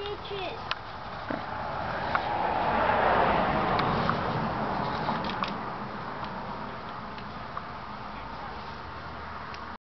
witches.